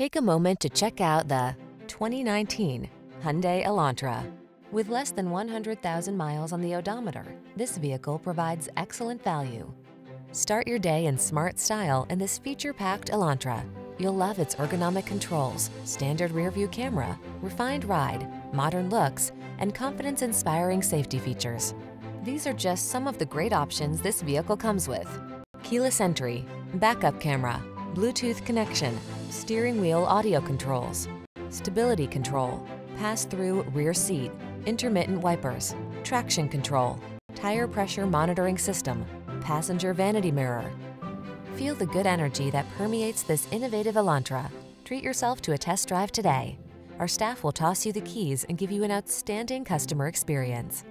Take a moment to check out the 2019 Hyundai Elantra. With less than 100,000 miles on the odometer, this vehicle provides excellent value. Start your day in smart style in this feature-packed Elantra. You'll love its ergonomic controls, standard rear-view camera, refined ride, modern looks, and confidence-inspiring safety features. These are just some of the great options this vehicle comes with. Keyless entry, backup camera, Bluetooth connection, steering wheel audio controls, stability control, pass-through rear seat, intermittent wipers, traction control, tire pressure monitoring system, passenger vanity mirror. Feel the good energy that permeates this innovative Elantra. Treat yourself to a test drive today. Our staff will toss you the keys and give you an outstanding customer experience.